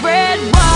red wine.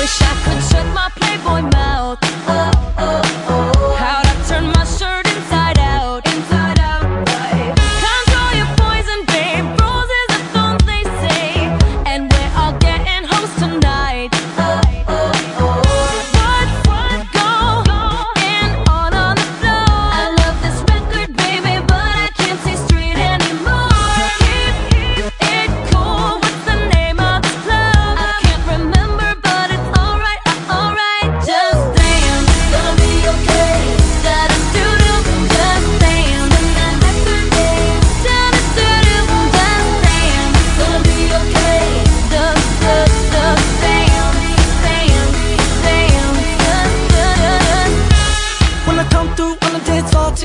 Wish I could shut my playboy mouth.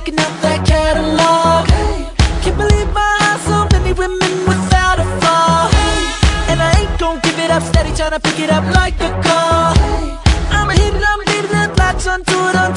That catalog. Can't believe my eyes, so many women without a flaw. And I ain't gon' give it up, steady tryna pick it up like a call. I'ma hit it, I'ma hit it, black sun to it.